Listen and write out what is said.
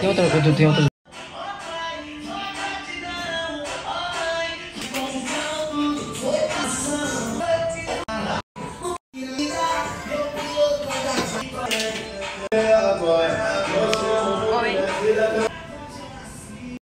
Tem outra coisa, tem outra. É yeah, boy.